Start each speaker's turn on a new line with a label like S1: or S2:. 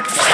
S1: Huh.